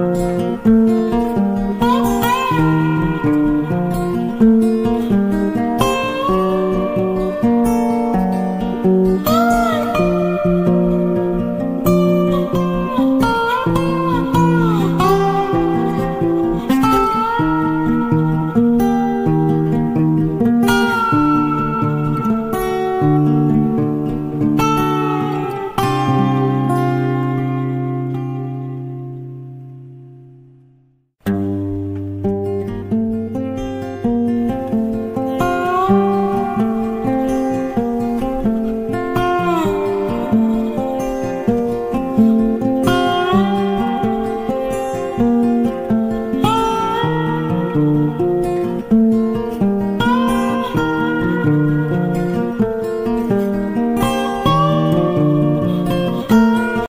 Música